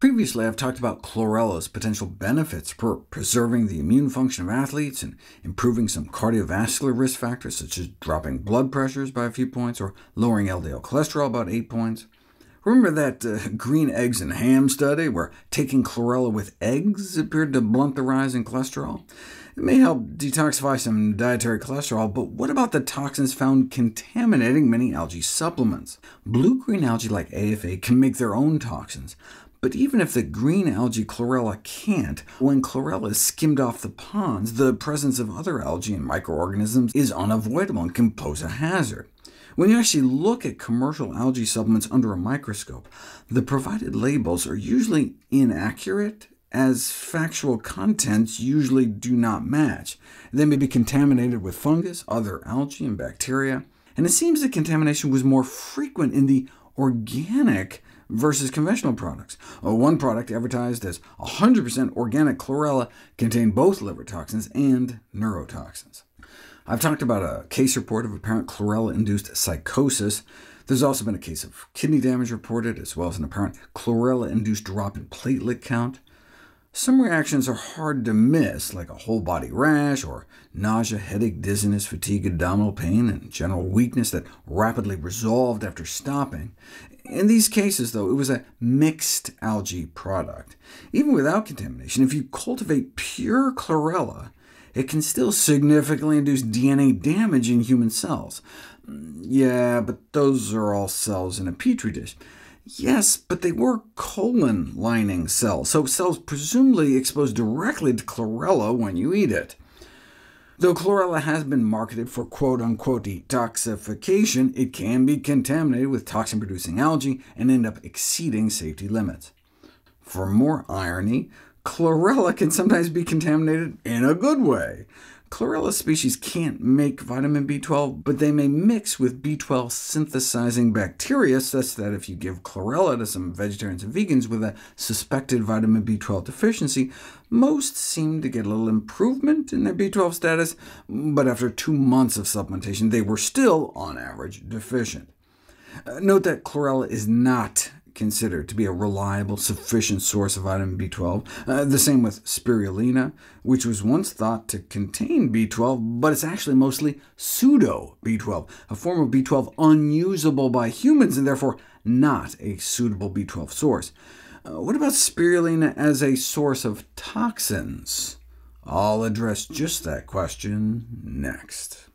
Previously, I've talked about chlorella's potential benefits for preserving the immune function of athletes and improving some cardiovascular risk factors, such as dropping blood pressures by a few points or lowering LDL cholesterol about 8 points. Remember that uh, green eggs and ham study, where taking chlorella with eggs appeared to blunt the rise in cholesterol? It may help detoxify some dietary cholesterol, but what about the toxins found contaminating many algae supplements? Blue-green algae like AFA can make their own toxins, but even if the green algae chlorella can't, when chlorella is skimmed off the ponds, the presence of other algae and microorganisms is unavoidable and can pose a hazard. When you actually look at commercial algae supplements under a microscope, the provided labels are usually inaccurate, as factual contents usually do not match. They may be contaminated with fungus, other algae, and bacteria, and it seems that contamination was more frequent in the organic versus conventional products. Uh, one product advertised as 100% organic chlorella contained both liver toxins and neurotoxins. I've talked about a case report of apparent chlorella-induced psychosis. There's also been a case of kidney damage reported, as well as an apparent chlorella-induced drop in platelet count. Some reactions are hard to miss, like a whole-body rash, or nausea, headache, dizziness, fatigue, abdominal pain, and general weakness that rapidly resolved after stopping. In these cases, though, it was a mixed algae product. Even without contamination, if you cultivate pure chlorella, it can still significantly induce DNA damage in human cells. Mm, yeah, but those are all cells in a petri dish. Yes, but they were colon-lining cells, so cells presumably exposed directly to chlorella when you eat it. Though chlorella has been marketed for quote-unquote detoxification, it can be contaminated with toxin-producing algae and end up exceeding safety limits. For more irony, chlorella can sometimes be contaminated in a good way. Chlorella species can't make vitamin B12, but they may mix with B12 synthesizing bacteria, such that if you give chlorella to some vegetarians and vegans with a suspected vitamin B12 deficiency, most seem to get a little improvement in their B12 status, but after two months of supplementation, they were still, on average, deficient. Uh, note that chlorella is not considered to be a reliable, sufficient source of vitamin B12. Uh, the same with spirulina, which was once thought to contain B12, but it's actually mostly pseudo-B12, a form of B12 unusable by humans, and therefore not a suitable B12 source. Uh, what about spirulina as a source of toxins? I'll address just that question next.